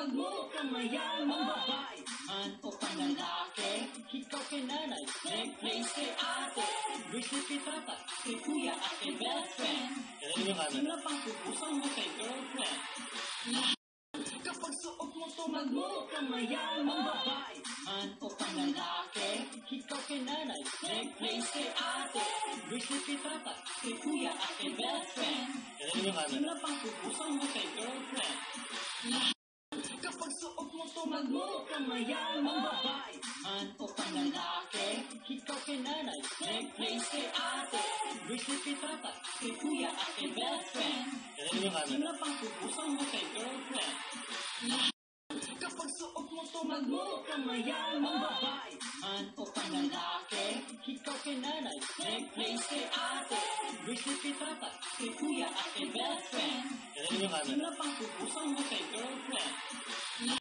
magmukhang mayamang babae Man o panlalaki, ikaw kay nanay, same place kay ate Wicked kay kay kuya at kay best friend Sino pang pupusan mo kay girlfriend? Kapag suot mo to, babae Man o panlalaki, ikaw kay nanay, same place kay ate Wicked kay kay kuya at kay best friend Sino pang pupusan mo to magmo ka mayamang babae Man o panlalaki Ikaw kay nanay Necklace kay ate Bracelet kay tata Kay kuya at kay best friend. Sino pang pupusan mo kay girlfriend? Kapag suot mo to magmo ka mayamang babae Man o panlalaki Ikaw kay nanay Necklace kay ate Bracelet kay tata Kay kuya at kay best friend. Sino pang